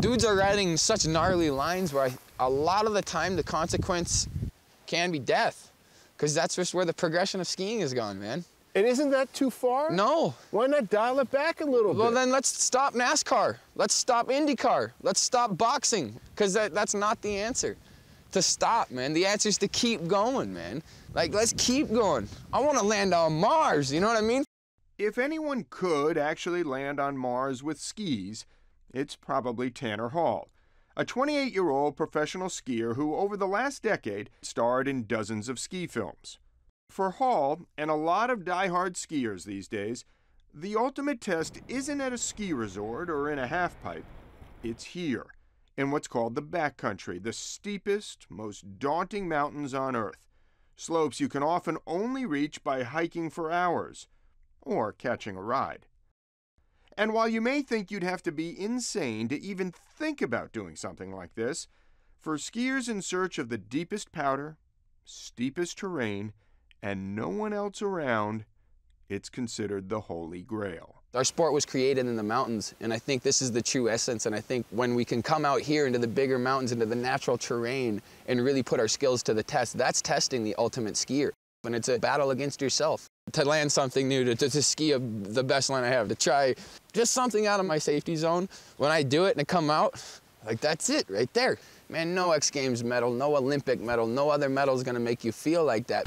Dudes are riding such gnarly lines where I, a lot of the time the consequence can be death because that's just where the progression of skiing has gone, man. And isn't that too far? No. Why not dial it back a little well, bit? Well, then let's stop NASCAR. Let's stop IndyCar. Let's stop boxing because that, that's not the answer to stop, man. The answer is to keep going, man. Like, let's keep going. I want to land on Mars, you know what I mean? If anyone could actually land on Mars with skis, it's probably Tanner Hall, a 28 year old professional skier who, over the last decade, starred in dozens of ski films. For Hall, and a lot of die-hard skiers these days, the ultimate test isn't at a ski resort or in a halfpipe. It's here, in what's called the backcountry, the steepest, most daunting mountains on Earth. Slopes you can often only reach by hiking for hours or catching a ride. And while you may think you'd have to be insane to even think about doing something like this, for skiers in search of the deepest powder, steepest terrain, and no one else around, it's considered the holy grail. Our sport was created in the mountains, and I think this is the true essence. And I think when we can come out here into the bigger mountains, into the natural terrain, and really put our skills to the test, that's testing the ultimate skier. And it's a battle against yourself to land something new, to, to, to ski a, the best line I have, to try just something out of my safety zone. When I do it and I come out, like that's it right there. Man, no X Games medal, no Olympic medal, no other medal is gonna make you feel like that.